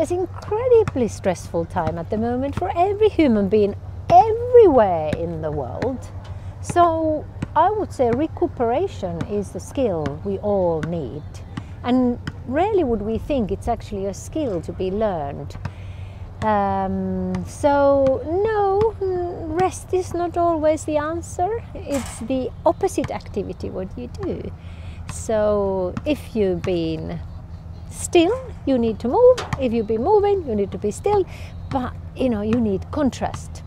It's incredibly stressful time at the moment for every human being everywhere in the world. So I would say recuperation is the skill we all need. And rarely would we think it's actually a skill to be learned. Um, so, no, rest is not always the answer. It's the opposite activity what you do. So, if you've been still, you need to move. If you be moving, you need to be still. But you know, you need contrast